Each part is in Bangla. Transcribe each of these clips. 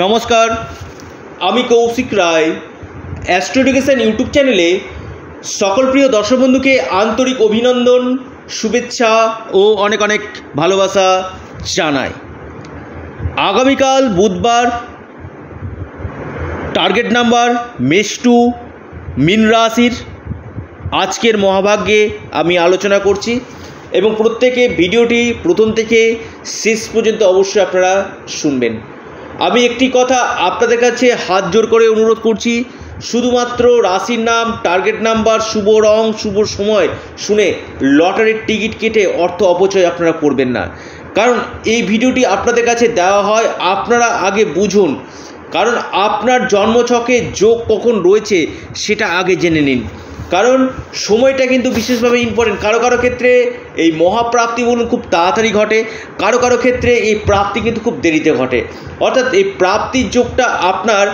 নমস্কার, আমি Koushik Roy. Astro education YouTube চ্যানেলে সকল প্রিয় দর্শক বন্ধুকে আন্তরিক অভিনন্দন, শুভেচ্ছা ও অনেক অনেক ভালোবাসা জানাই। আগামীকাল বুধবার টার্গেট নাম্বার মেষ টু মিন রাশির আজকের মহাভাগ্যে আমি আলোচনা করছি এবং প্রত্যেকে ভিডিওটি প্রথম থেকে শেষ পর্যন্ত অবশ্যই আপনারা শুনবেন। আমি একটি কথা আপনাদের কাছে হাত জোর করে অনুরোধ করছি, শুধুমাত্র রাশির নাম টার্গেট নাম্বার শুভ রং, শুভ সময় শুনে লটারির টিকিট কেটে অর্থ অপচয় আপনারা করবেন না। কারণ এই ভিডিওটি আপনাদের কাছে দেওয়া হয়, আপনারা আগে বুঝুন। কারণ আপনার জন্মছকে যোগ কখন রয়েছে, সেটা আগে জেনে নিন। কারণ সময়টা কিন্তু বিশেষভাবে ইম্পর্টেন্ট কারও কারও ক্ষেত্রে এই মহাপ্রাপ্তি বলুন খুব তাড়াতাড়ি ঘটে, কারও কারও ক্ষেত্রে এই প্রাপ্তি কিন্তু খুব দেরিতে ঘটে। অর্থাৎ এই প্রাপ্তির যোগটা আপনার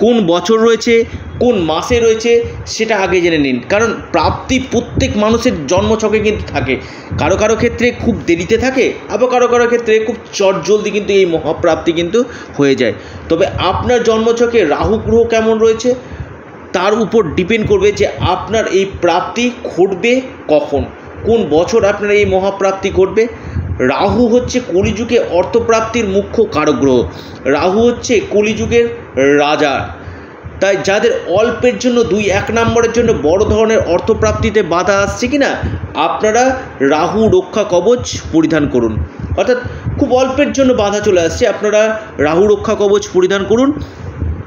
কোন বছর রয়েছে, কোন মাসে রয়েছে, সেটা আগে জেনে নিন। কারণ প্রাপ্তি প্রত্যেক মানুষের জন্মছকে কিন্তু থাকে। কারও কারও ক্ষেত্রে খুব দেরিতে থাকে, আবার কারও কারও ক্ষেত্রে খুব চটজলদি কিন্তু এই মহাপ্রাপ্তি কিন্তু হয়ে যায়। তবে আপনার জন্মছকে রাহু গ্রহ কেমন রয়েছে? তার উপর ডিপেন্ড করবে যে আপনার এই প্রাপ্তি ঘটবে কখন। কোন বছর আপনার এই মহাপ্রাপ্তি ঘটবে? রাহু হচ্ছে কলিযুগে অর্থপ্রাপ্তির মুখ্য কারক গ্রহ রাহু হচ্ছে কলিযুগের রাজা। তাই যাদের অল্পের জন্য দুই এক নম্বরের জন্য বড় ধরনের অর্থপ্রাপ্তিতে বাধা আসছে কি না আপনারা রাহু রক্ষা কবচ পরিধান করুন। অর্থাৎ খুব অল্পের জন্য বাধা চলে আসছে, আপনারা রাহু রক্ষা কবচ পরিধান করুন।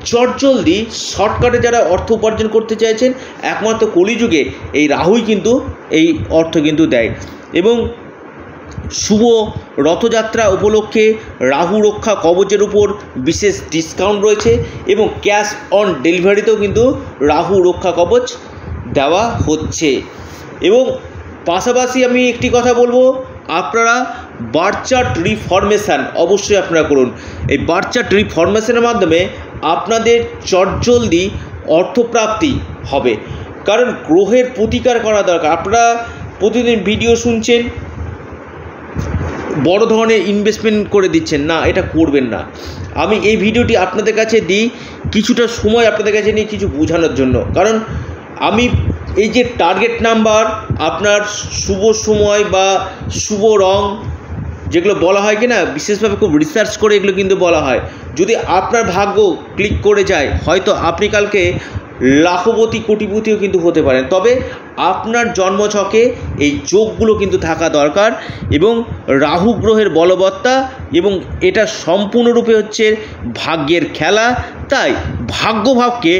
চটজলদি শর্টকাটে যারা অর্থ উপার্জন করতে চাইছেন, একমাত্র কলিযুগে এই রাহুই কিন্তু এই অর্থ কিন্তু দেয়। এবং শুভ রথযাত্রা উপলক্ষে রাহু রক্ষা কবচের উপর বিশেষ ডিসকাউন্ট রয়েছে এবং ক্যাশ অন ডেলিভারিতেও কিন্তু রাহু রক্ষা কবচ দেওয়া হচ্ছে। এবং পাশাপাশি আমি একটি কথা বলব, আপনারা বার্চার্ট রিফরমেশান অবশ্যই আপনারা করুন। এই বার্চার্ট রিফরমেশানের মাধ্যমে আপনাদের চটজলদি অর্থপ্রাপ্তি হবে। কারণ গ্রহের প্রতিকার করা দরকার। আপনারা প্রতিদিন ভিডিও শুনছেন, বড় ধরনের ইনভেস্টমেন্ট করে দিচ্ছেন। না, এটা করবেন না। আমি এই ভিডিওটি আপনাদের কাছে দিই কিছুটা সময় আপনাদের কাছে নিয়ে কিছু বোঝানোর জন্য। কারণ আমি এই যে টার্গেট নাম্বার আপনার শুভ সময় বা শুভ রং যেগুলো বলা হয় কি না বিশেষভাবে খুব রিসার্চ করে এগুলো কিন্তু বলা হয়। যদি আপনার ভাগ্য ক্লিক করে যায়, হয়তো আপনি কালকে লাখপতি, কোটিপতিও কিন্তু হতে পারেন। তবে আপনার জন্মছকে এই যোগগুলো কিন্তু থাকা দরকার এবং রাহু গ্রহের বলবত্তা এবং এটা সম্পূর্ণরূপে হচ্ছে ভাগ্যের খেলা, তাই ভাগ্যভাবকে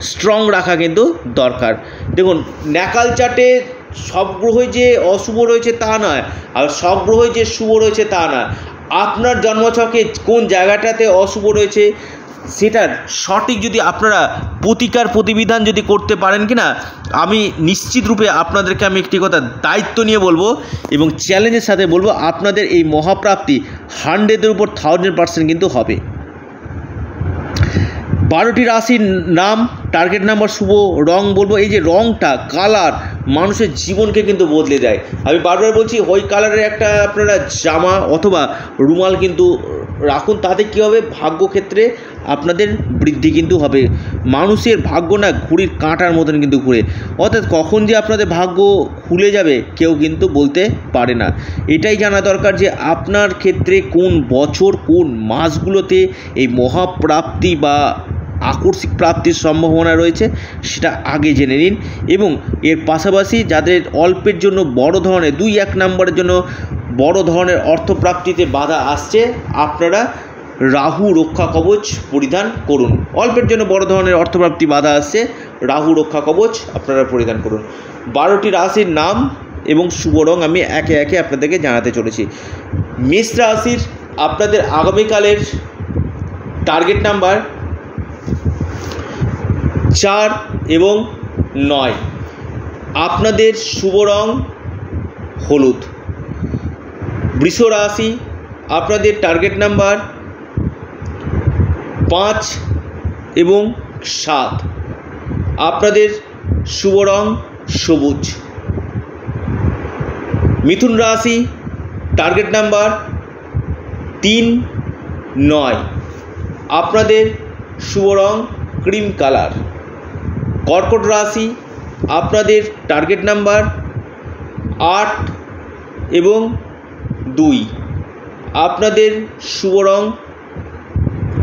স্ট্রং রাখা কিন্তু দরকার। দেখুন ন্যাকাল চাটে সব গ্রহই যে অশুভ রয়েছে তা নয়, আর সব গ্রহই যে শুভ রয়েছে তা নয়। আপনার জন্মছকে কোন জায়গাটাতে অশুভ রয়েছে, সেটার সঠিক যদি আপনারা প্রতিকার প্রতিবিধান যদি করতে পারেন কি না আমি নিশ্চিত রূপে আপনাদেরকে আমি একটি কথা দায়িত্ব নিয়ে বলব এবং চ্যালেঞ্জের সাথে বলব, আপনাদের এই মহাপ্রাপ্তি হান্ড্রেডের উপর থাউজেন্ড পার্সেন্ট কিন্তু হবে। বারোটি রাশির নাম টার্গেট নাম্বার শুভ, রং বলব, এই যে রংটা কালার মানুষের জীবনকে কিন্তু বদলে দেয়। আমি বারবার বলছি, ওই কালারের একটা আপনারা জামা অথবা রুমাল কিন্তু রাখুন, তাতে কী হবে? ভাগ্যক্ষেত্রে আপনাদের বৃদ্ধি কিন্তু হবে। মানুষের ভাগ্য না ঘুড়ির কাঁটার মতন কিন্তু ঘুরে। অর্থাৎ কখন যে আপনাদের ভাগ্য খুলে যাবে, কেউ কিন্তু বলতে পারে না। এটাই জানা দরকার যে আপনার ক্ষেত্রে কোন বছর, কোন মাসগুলোতে এই মহাপ্রাপ্তি বা আকস্মিক প্রাপ্তির সম্ভাবনা রয়েছে, সেটা আগে জেনে নিন। এবং এর পাশাপাশি যাদের অল্পের জন্য বড় ধরনের, দুই এক নম্বরের জন্য বড় ধরনের অর্থপ্রাপ্তিতে বাধা আসছে, আপনারা রাহু রক্ষা কবচ পরিধান করুন। অল্পের জন্য বড় ধরনের অর্থপ্রাপ্তি বাধা আসছে, রাহু রক্ষা কবচ আপনারা পরিধান করুন। বারোটি রাশির নাম এবং শুভ রং আমি একে একে আপনাদেরকে জানাতে চলেছি। মেষ রাশির আপনাদের আগামীকালের টার্গেট নাম্বার চার এবং নয়। আপনাদের শুভ রং হলুদ। বৃষ রাশি, আপনাদের টার্গেট নাম্বার পাঁচ এবং সাত। আপনাদের শুভ রং সবুজ। মিথুন রাশি টার্গেট নাম্বার তিন, নয়। আপনাদের শুভ রং ক্রিম কালার। কর্কট রাশি, আপনাদের টার্গেট নাম্বার আট এবং দুই। আপনাদের শুভ রং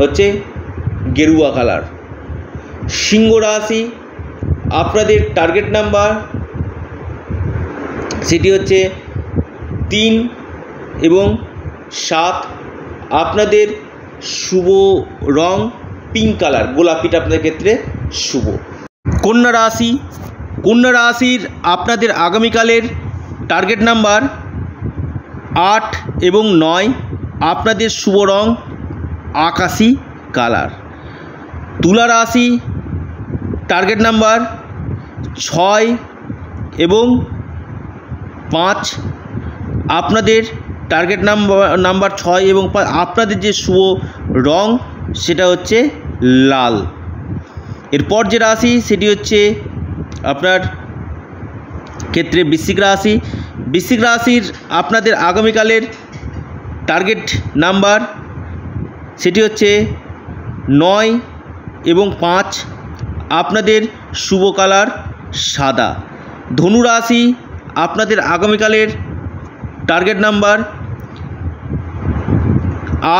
হচ্ছে গেরুয়া কালার সিংহ রাশি, আপনাদের টার্গেট নাম্বার সেটি হচ্ছে তিন এবং সাত। আপনাদের শুভ রং পিঙ্ক কালার গোলাপিটা আপনাদের ক্ষেত্রে শুভ। কন্যা রাশি, কন্যা রাশির আপনাদের আগামীকালের টার্গেট নাম্বার আট এবং নয়, আপনাদের শুভ রং আকাশি কালার তুলা রাশি টার্গেট নাম্বার ছয় এবং পাঁচ, আপনাদের টার্গেট নাম্বার নাম্বার ছয় এবং আপনাদের যে শুভ রং সেটা হচ্ছে লাল। এরপর যে রাশি, সেটি হচ্ছে আপনার ক্ষেত্রে বৃশ্চিক রাশি। বৃশ্চিক রাশির আপনাদের আগামীকালের টার্গেট নাম্বার সেটি হচ্ছে নয় এবং পাঁচ। আপনাদের শুভ কালার সাদা। ধনু রাশি আপনাদের আগামীকালের টার্গেট নাম্বার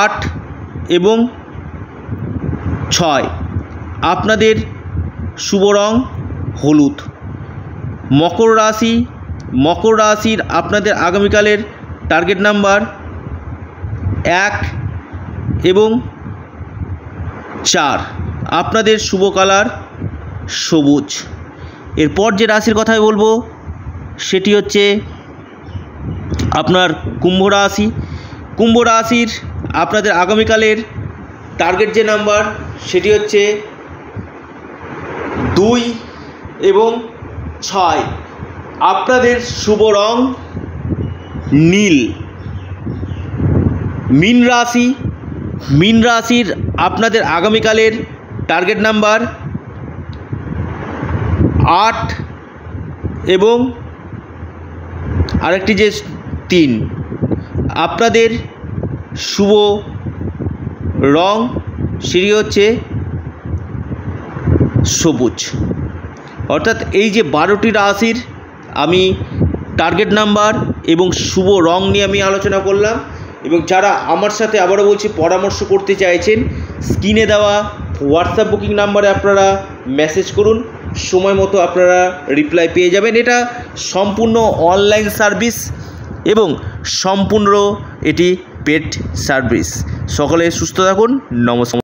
আট এবং ছয়। আপনাদের শুভ রং হলুদ। মকর রাশি, মকর রাশির আপনাদের আগামীকালের টার্গেট নাম্বার এক এবং চার। আপনাদের শুভ কালার সবুজ। এরপর যে রাশির কথাই বলব, সেটি হচ্ছে আপনার কুম্ভ রাশি। কুম্ভ রাশির আপনাদের আগামীকালের টার্গেট যে নাম্বার সেটি হচ্ছে দুই এবং ছয়। আপনাদের শুভ রং নীল। মিন রাশি, মিন রাশির আপনাদের আগামীকালের টার্গেট নাম্বার আট এবং আরেকটি যে তিন। আপনাদের শুভ রং, সেটি হচ্ছে সবুজ। অর্থাৎ এই যে বারোটি রাশির আমি টার্গেট নাম্বার এবং শুভ রং নিয়ে আমি আলোচনা করলাম এবং যারা আমার সাথে আবারও বলছি পরামর্শ করতে চাইছেন স্ক্রিনে দেওয়া হোয়াটসঅ্যাপ বুকিং নাম্বারে আপনারা মেসেজ করুন, সময় মতো আপনারা রিপ্লাই পেয়ে যাবেন। এটা সম্পূর্ণ অনলাইন সার্ভিস এবং সম্পূর্ণ এটি পেড সার্ভিস সকলে সুস্থ থাকুন, নমস্কার।